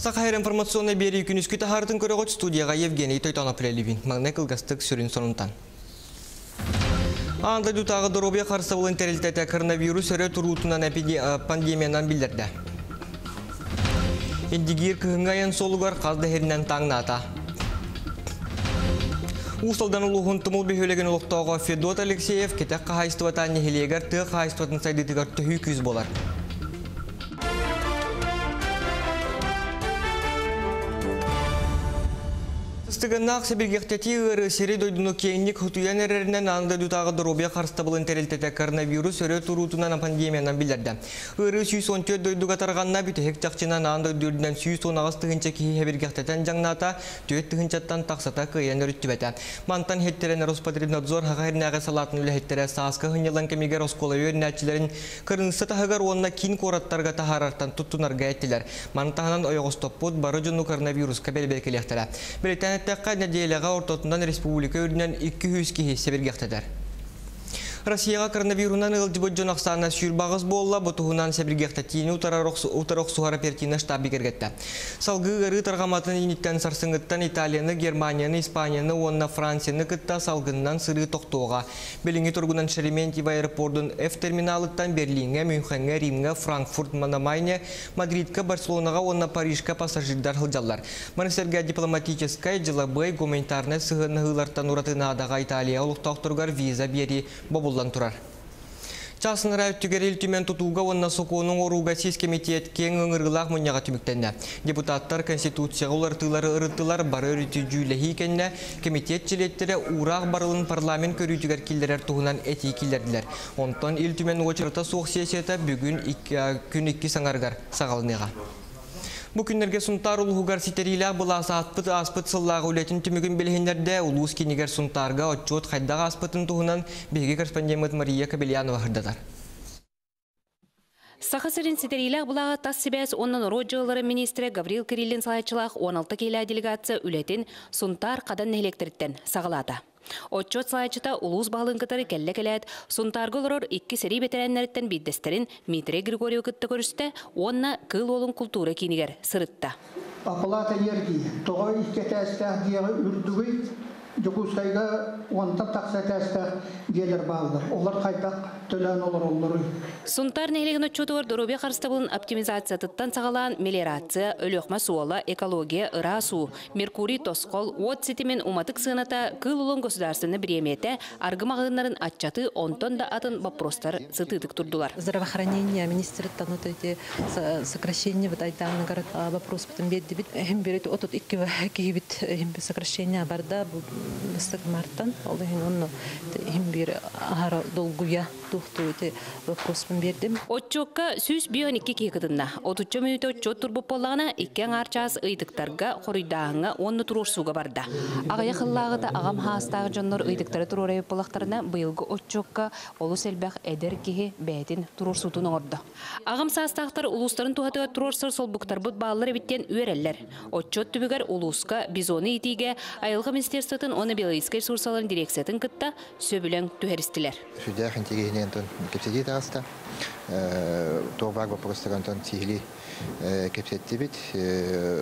Сақайыр информационный бері күнүскү тахардың көрөгөт студияға Евгений Тойтанов-Леливин. Маңна кылгастык сүрін сонунтан. Анда дутағы дұробия қарсы болын тәрілтәті коронавирус өрі тұрутынан пандемиянан білдірді. Индигир кыһыңайын солугар қазды херінен таңната. Усалдан улуғын тымыл бөхөлеген ұлықтауға Федот Алексеев кетек қағайыстыватан нехелегер тұқ қағайыстыватын сайдытығар түхүй күз болар. Стыганнақ себелгектети ыры сері дойдуну кейінник хутуян әрерінен аңды дутағы дұробия қарысты бұлын тәрелтеті коронавирус өрі турутунан пандемиянан білдерді. Ыры 114 дойдуға тарғанна бүті хек жақчынан аңды дүрдінен 110 ағыз тұхынча кейі хебергектетен жаңната түйет тұхынчаттан тақсата кыян өріттібәті. Мантан хеттерен Роспотребнадзор хағайрнағы салатын үлі хеттері саасқы хынялан кемегер оскола өрнәтчілерін кырынысы тахығар онна кин кораттарға тахарартан тұттунарға әттілер. Мантаханан ойоғыстоппут бары жүнну коронавирус кабел белкелектері. Британия Әттәққа нәдейліға ортотынан республика үрінен 200 кихи себергектедер. Россияға коронавирунан ылдыбы жонақсана сүйірбағыз болла, бұтығынан сәбіргекті тиіні ұтарақ суғара пертіні штабы кергетті. Салғы ғыры тарғаматын иниттен сарсыңыттан Италияны, Германияны, Испанияны, онна Францияны кытта салғыннан сыры тоқтуға. Беліңі тұрғынан Шереметьево аэропордын F-терминалыттан Берлинге, Мюнхенге, Римге, Франкфурт, Манамайне, Мадридка, Барселонаға, онна Парижка пассажирдар хылжалар. Манысерге дипломатическая, жылабай, гуманитарны сығыны ғылартан уратынадаға Италия ұлықтақтырғар виза бері бобыл буллан турар. Часыныр әйттігер үлтімен тұтуға онна соқуының оруға сес комитет кен өңіргілақ мұнияға түміктенді. Депутаттар Конституцияға олартылары ұрыттылар бары өріті жүйлі кенне комитет жилеттері ұрақ барылын парламент көрітігер келдерер тұғынан әти келдерділер. Онтан үлтімен очырыта соқ сесеті бүгін күн 2 саңарғар сағалыныға. Бу күннерге сунтар улугар ситерилә була саатпыт аспыт сыллағы үлетін түмігін білгендерде улус кинигер сунтарга отчет хайдағы аспытын туһунан беги корреспондент Мария Кабельянова хырдатар. Сахасырын ситериләк булага тас сибәс оннан роджалары министрі Гаврил Кириллин салайчылақ 16 келі делегация үлетін сунтар қадан электріттен сағалады. Отчет слайчыта улус бағылын келле келет, сунтаргылырыр икки сери бетереннеріттен биддестерин Митре Григорий кытты көрісті, онна кыл олын культура кинигер сырытта. Апалата ерги, тоғы иккетәстәк дияғы үрдүгүй, Жукускайга онтап тақса тәсті келер балдыр. Олар қайтақ төлән олар олар. Сунтар нәйлеген отчетуар дұрубе қарысты бұлын оптимизация тұттан сағалан мелиорация, өліқма суала, экология, ыра су, меркурий тосқол, от сетімен уматык сыната кыл ұлын государственны біреметі аргымағынларын атчаты онтон да атын вопростар сытыдық тұрдылар. Здравоохранение министрліктен вот эти сокращения вот айтаңны вопрос бітін бедді бит. Хем берет отут икки бит сокращение барда мартан ол долгуя тухту те вопроспун бердим. Отчокка сүз бионикки кикидинна отуччо мүйтө отчот турбуп боллагана иккен арчаас ыйдыктарга хоруйдааңа онну турурсууга барда. Агая хыллагыта агам хаастагы жоннор ыйдыктары турурайып болактарына быйылгы отчокка олус элбэх эдер киһи бээтин турурсутун оңордо. Агам саастактар улустарын тухатыга турурсыр солбуктарбыт баалар эбиттен үөреллер отчот түбүгер улуска бизоны итиге айылга министерствотун Онын оны Белорусской ресурсаларын дирекциятын кытта. Сүдә хинтигенен тон кепседи таста. Э, товар вопростаран тон сихли э, кепсетти бит.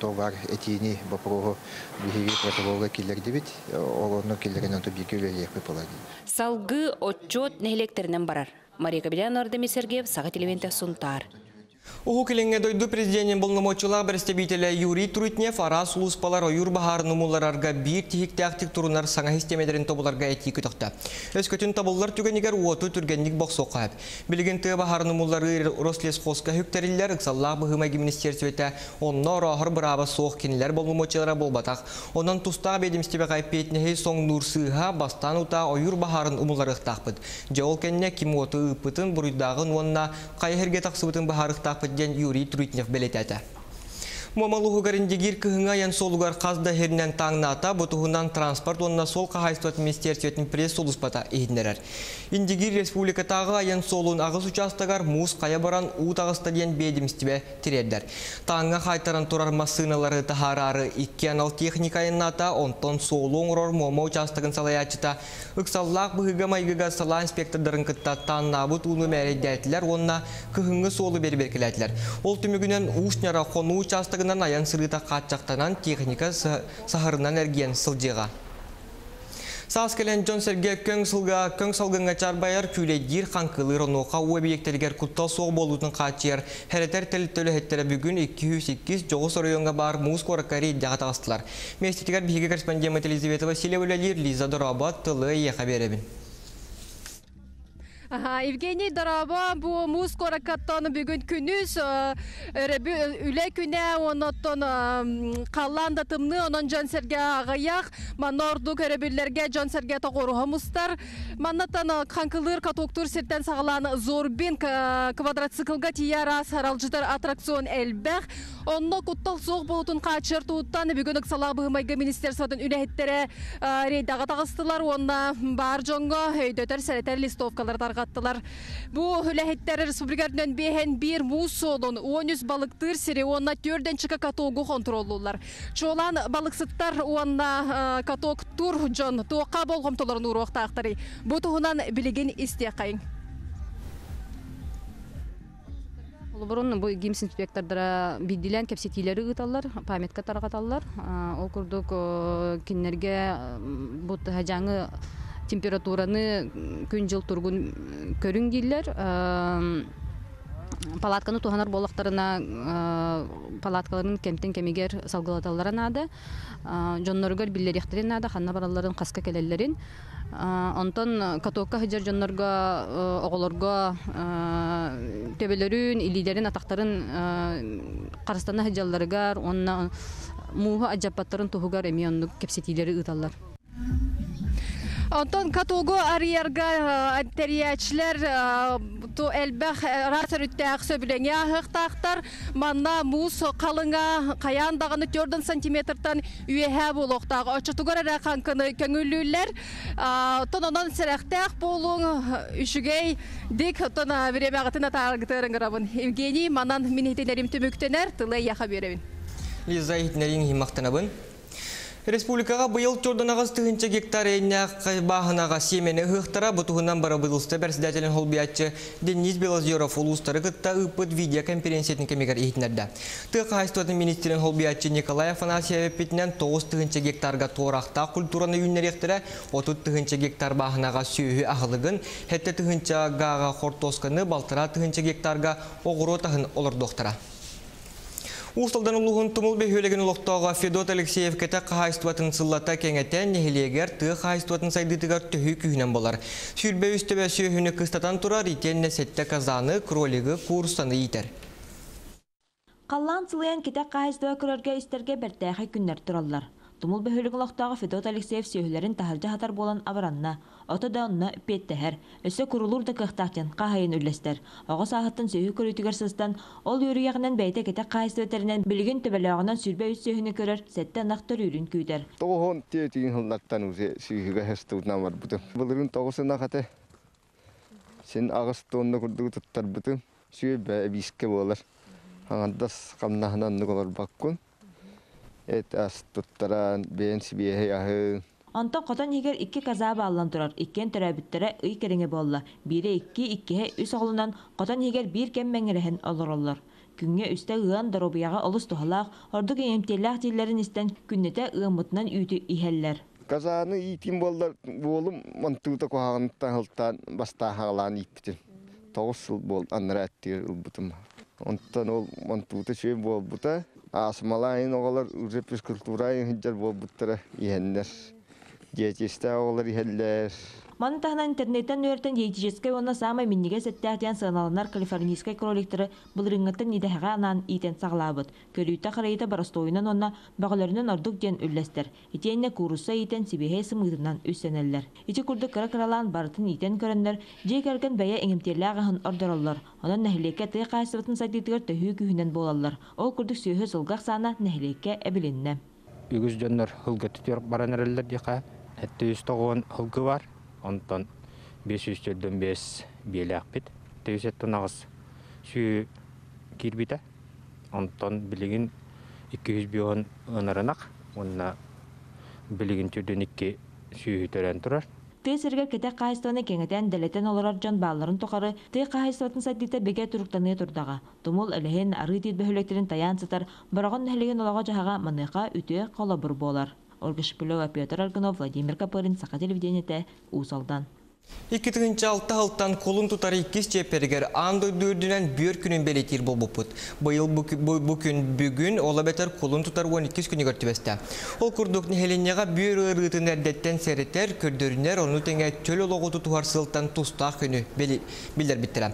Товар этини вопросу биһиги протоколга киллерди бит. Олону киллеренен то бикөле япы полаги. Салгы отчет нехлектеринен барар. Мария Кабелянова, Ардемир Сергеев, Сага телевизия Сунтар. Уху киленге дойду президентин болномочула берестебителе Юрий Трутнев арас улуспалар ойур бахар нумуларарга бир тихик тактик турунар саңа системедерин тобуларга эти күтөктө. Өскөтүн табуллар түгенигер уоту түргенник боксо кайып. Билген ты бахар нумулары Рослесхозга хүктериллер ыксаллах быхымаги министерствете онно рохор браба соох кинилер болномочулара болбатак. Онан туста бедимстебе кайпетнеһи соң нурсыха бастан ута ойур бахарын умулары ыктакпыт. Жол кенне ким уоту ыпытын буруйдагын онна кайхерге таксыбытын бахарыктакпыт Ден Юрий Трутнев белетәті. Момалуғығарын дегір кіғыңа ян солуғар қазда херінен таңната, бұтығынан транспорт онына сол қағайстуат министерстветін пресс солуспата егіндерер. Индигир республикатағы аян солуын ағыз участагар муз қая баран уут ағыста ден бедімстібе тірердер. Таңға қайтаран тұрар масыналары тахарары икки анал техникайынната, онтон солуын ұрор мома участагын салаячыта. Үксаллақ бұғыға майгыға сала инспектордарын кытта таннабыт уны мәреддәтілер, онына кіғыңы солы берберкеләтілер. Ол түмігінен ұшняра қону участагын сылдығынан аян сырыта қатчақтанан техника са- сахарынан әрген сылжыға. Саас келен Джон Серге көң сылға көң салгынға чарбайар күлейдер қанқылыр оноқа объекттергер құттал соғы болудың қатчер. Хәрәтер тәліттөлі хеттері бүгін 208 жоғыс районға бар мұз идяға тағыстылар. Местетігер бігі корреспондент Елизавета Васильева Лалир, Лиза Дорабат, Тылы, Еха беребін. Евгений Дараба бу муз коракаттаны бүгүн күнүс үле күнә оноттон каллан да тымны онон жансерге агаяк манорду көрөбүллерге жансерге тогорухамустар маннатан канкылыр катоктур сиртен сагалан зорбин квадроциклга тияра саралжытар аттракцион элбэх онно куттал соқ болутун качыр тууттан бүгүн ыксала быгымайга министерстводун үлэхеттере рейдага тагыстылар онна бар жонго өйдөтөр сәретер листовкалар таргаттылар бу үлэхеттер республикарынан бехен бир муз солун онүз балыктыр сири онна төрден чыка катогу контроллуулар. Чолан балыксыттар онна каток тур жон туокка болгомтолорун уруоктаактары бу туһунан билигин истиякайың Ол бұрын бұл гимс инспектордара биддилен кепсетилері ыталлар, памятка тарғаталлар. А, Ол күрдік киннерге бұт хажаңы температураны күн жыл тургун көрүн дейілер. Палатканы туханар болақтарына палаткаларын кемтен кемигер салгылаталлар ады. Жонноргар биллерихтерин ады, ханна бараларын қасқа келелерин. Онтон катокка хыжар жоннорга оголорго төбелөрүн илидерин атактарын карыстана хыжалларыгар онна муһу аджапаттарын тухугар эмионнук кепсетилери ыталлар Онтон катого арыярга териячилер ту элбэх ратер үттәк сөбүлеңе ахыктактар манна мус калыңа каян даганы 4 сантиметртан үйәһә булоктагы очотугар ара канкыны көңүллүләр тононон серәхтәк болуң үшүгей дик тона биремагытына тагытырын грабын Евгений манан минетелерим түмүктенер тылы яха беребин Лиза Хитнерин химақтанабын. Республикаға бұйыл чорданағыз түгінші гектар әйнәқ бағынаға семені ғықтара бұтығынан бары бұдылысты бәрсідәтелін холбиятчы Денис Белозеров ұлыстары күтті ұпыт видеоконференциятын кемегер ехінерді. Тұқ хайстуатын министрін холбиятчы Николай Афанасьев петінен 9 түгінші гектарға торақта культураны үйінер ектірі 30 түгінші гектар бағынаға сүйі ағылығын, хәтті түгінші ғаға қортосканы балтыра түгінші гектарға оғыру тағын олыр доқтыра. Усталдан улуғын тұмыл бөхөлеген ұлықтауға Федот Алексеев кәті қағайстуатын сыллата кәңетен нехилегер тұғы қағайстуатын сайдытығар түхі күйінен болар. Сүрбе үстебе сүйіні қыстатан тұрар итен нәсетті казаны, кролигі, курсаны итер. Қаллан сылыян ките қайыстыва көрерге истерге бәртәхі күннер тұраллар. Тумул бөхөлүк лохтагы Федот Алексеев сөйләрен тахаржа хатар болан абаранна. Ото да онна петтәһәр. Өсө курулур да кыхтактан кахайын үлләстер. Ага сахаттан сөйү көрүтүгөр сыстан ол юру ягынан бәйте кете кайсы өтеринен билген төбөлөгөнөн сүрбө үс сөйүнү көрөр. Сетте нактыр үрүн баққын. Эт ас тұттаран бәйін сібейе яғы. Онтон котон егер икки каза баллан турар. Иккен ый кереңе болла. Бире икки иккеһе үс оғлунан котон егер бир кем мәңгерәһен олороллар. Күнгө үстә ыан доробияга олус тухалак, ордук эмтеллах тилләрен истен күннете ыамытынан үйті иһелләр. Казаны итин болдар болым мантуыта қоғағынықтан ғылттан баста хағалан итпітін. Тоғыз сыл бол аныра әттер ұлбытым. Онтан ол мантуыта шөй бол бұта. Асмалайын оғалар уже физкультурайын хиджар бол бұттара иһеннер. Диетисте оғалар иһеллер. Маны тахынан интернеттен нөөртен диетической онна самай минниге сеттәhtiyан сыналанар калифорнийской кроликтеры былырыңгаттан идеһага анан итен саглабыт. Көрүйтә харайта барастойынан онна багаларынан ордук ден үлләстер. Итенне курусса итен сибеһе сымыгынан үссенеллер. Ити курды кыра кыралан бартын итен көрөннөр, жей кәрген бәя эңемтерләгәһен ордороллар. Онан нәһлеккә тый кайсыбытын сайтытыгар төһү күһүнен болаллар. Ол курдук сүйһө сылгак сана әбилинне. үгіз жоннор хылга түтер баранарылар дика әтті үз тоғуын хылгы бар онтон бес үз төрдөн бес биелек бит төйсеттен ағыз сүү кирбите онтон билигин икки жүз бион ынырынак онна билигин түрдөн икки сүү төрен турар Ты сергер кете кайстаны кеңетен делетен олорар жан балларын тохары ты кайстатын саддита беге туруктаны турдага. Тумул элехен ары тит бөхөлектерин таян сытар, бараган нәлеген олага жаһага маныка үтө колобур болар. Ольга Шпилева, Петр Аргунов, Владимир Капырин, Сака телевидениете, Усалдан. Икки тыгынча алты халтан колун тутары иккис чепергер андой дүрдүнен бүйөр күнүн белетир болбуппут. Быйыл бу бу күн бүгүн ола бетер колун тутар 12 күнү көртүбесте. Ол курдук нехеленега бүйөр ырытын эрдеттен серетер көрдөрүнер ону теңе чөл ологоту туарсылтан туста күнү билер биттире.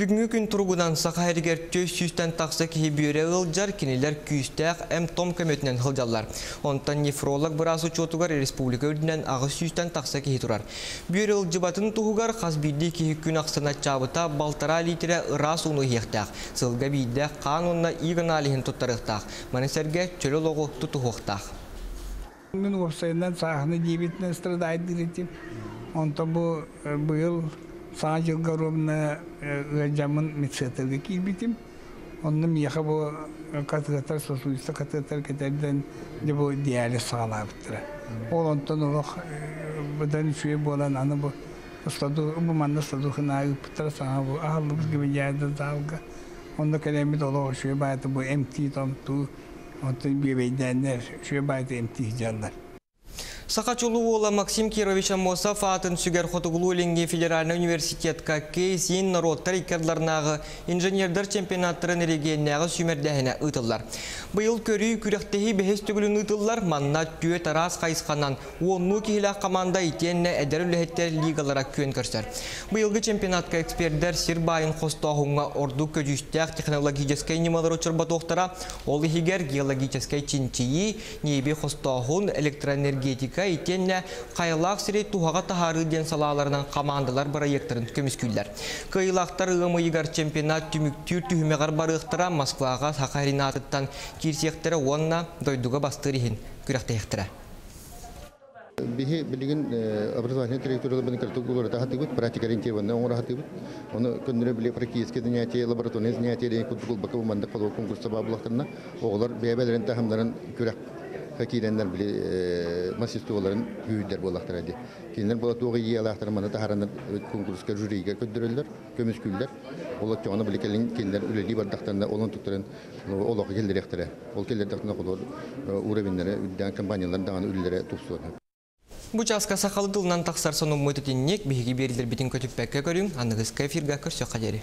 Бүгүнкү күн тургунан сака эргер 400тен такса кихи бүйөрө ылжар кинилер күйстәк эм том көмөтүнөн хылжаллар. Онтан нефролог бираз учетугар республика агыс 100тен такса кихи турар. Бүйөр ылжыбатын тугугар хас бидди кихи күн аксына чабыта балтара литре ырас уну хиектак. Сылга бидде канунна игналихин туттарыктак. Манесерге чөлөлогу тутухуктак. Мен опсайынан сахны дебитне страдает. Онто бу быйыл саң жылга ровна жамын медсетерге килбитим. Онны мияха бу катыгатар сосуиста катыгатар кетерден де бу диализ сагалабыттыра. Ол онтон улох бұдан үшуе болан аны бу umumanda saduhuna putra sahabu ahalımız gibi yerde dalga. Onda kalemi dolu şöyle bu emti tam tu. Ondan bir beydenler şöyle bayatı emti hicarlar. Жаллар. Сахачулуола Максим Кирович Амосов атын сүгер Хотугулулинги федеральный университетка кейсин народтар икерларнағы инженердер чемпионаттарын регионнағы сүмердәхіне ұтылар. Бұйыл көрі күректегі бәхес түгілін ұтылар манна түйе тарас қайысқанан онну кейлі команда итенне әдер үліхеттер лигалара көн көрсер. Бұйылғы чемпионатка эксперттер сир байын қостағыңға орду көжістәк технологическай немалар ұчырба тоқтара, ол хигер геологическай чинчии, небе қостағын электроэнергетика Америка итенне қайлақ сірей туғаға ден салаларынан командалар проекттарын көміскүйлер. Қайлақтар ұғымыйгар чемпионат түміктүр түхімеғар барықтыра Москваға сақаринатыттан кирсектері онна дойдуға бастырихин күрәқтейіктірі. Бихи билигин образование директоры бен карту гулор та хатыбыт практика ориентированный оңра хатыбыт. Оны көндүрө биле практически занятие лабораторный занятие ден хакиреннер биле мастерстволарын күйдер болактар иде. Кинер бола тугы ялактар мана тахарандар конкурска жюриге көндүрөлөр, көмүскүллөр. Олар жоны биле келин кинер үлели бардактарында олон туттарын олог келдиректер. Ол келдирдактарына колор уровеньлери үддән компаниялар дагы үлелере тупсур. Бу часка сақалы дылынан тақсар сону мөтетіннек бейгі берілдер бітін көтіп бәкке көрің, анығыз кәфирға көрсе қадері.